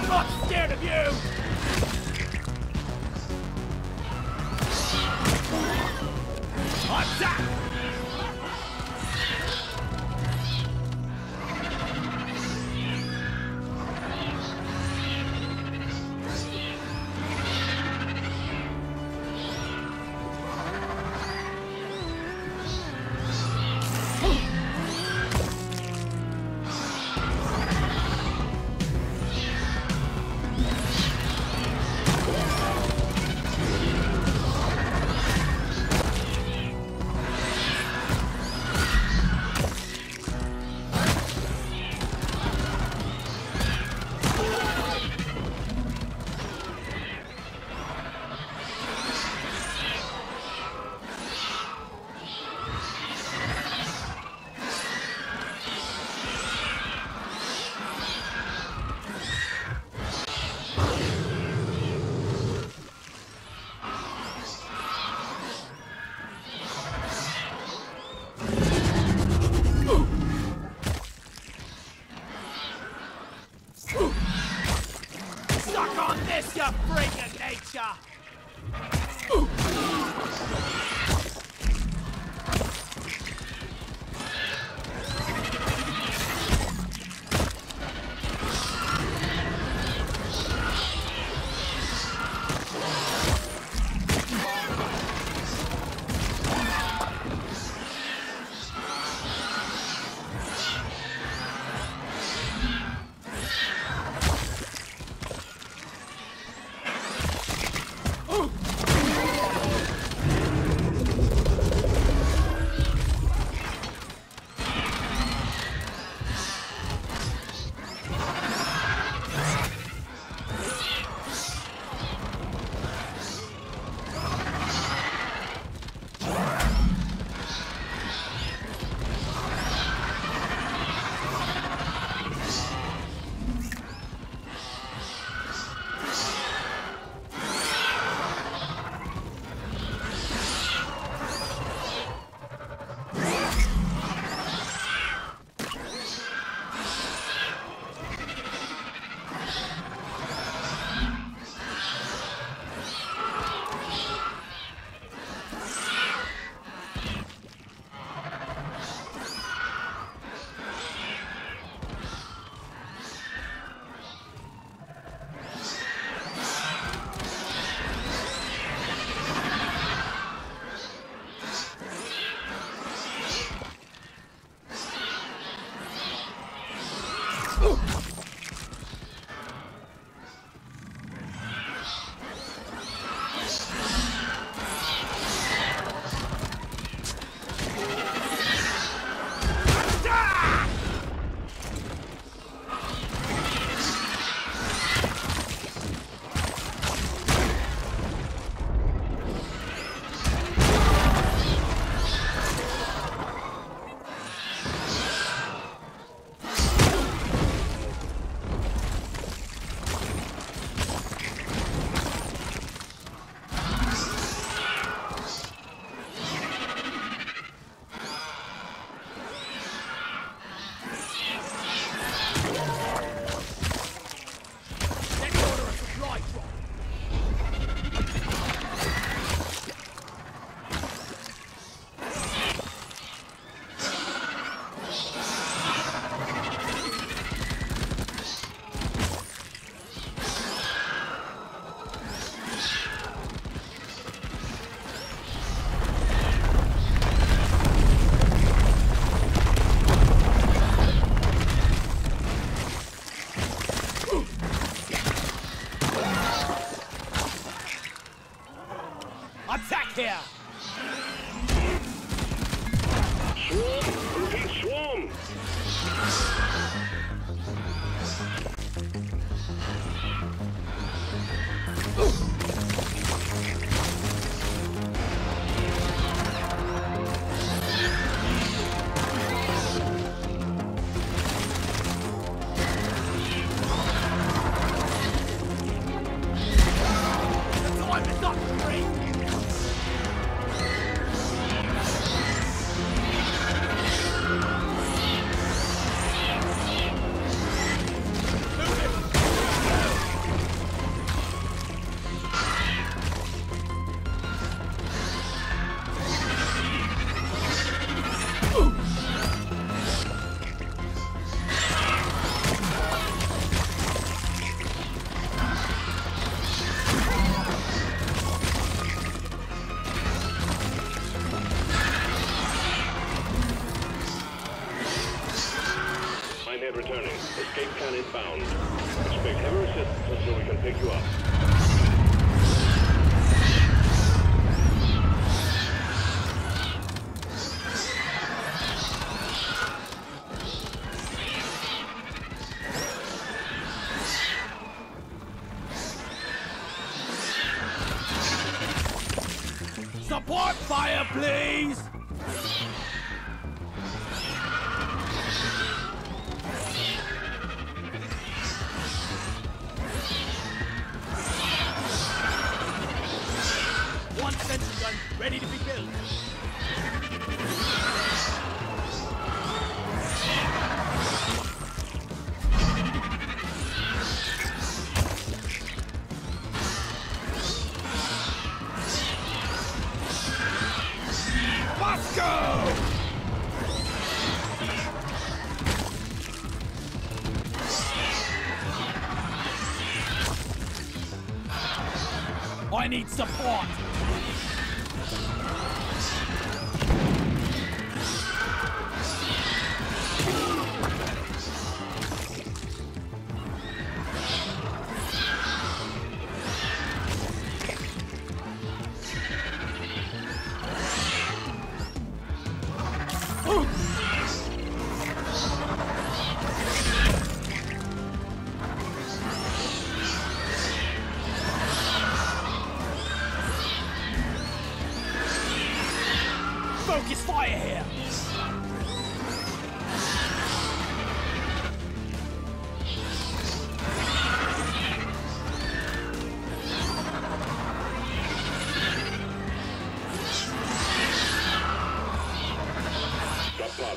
I'm not scared of you! Attack! Nature! Attack here! Pick you up. Support fire, please! One sentry gun ready to be built. I need support!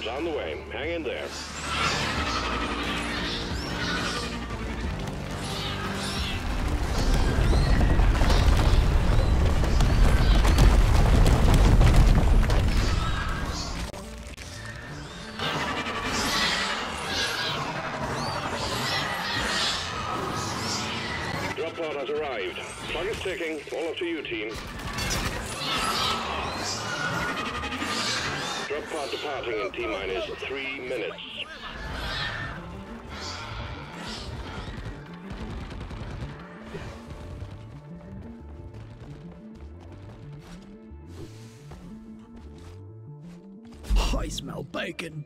Drop on the way. Hang in there. Drop pod has arrived. Clock is ticking. All up to you, team. Drop pod departing in T-minus three minutes. I smell bacon.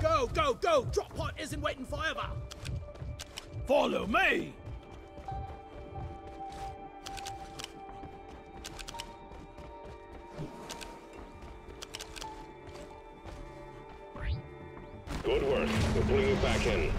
Go, go, go! Drop pod isn't waiting forever! Follow me! Good work. We're pulling you back in.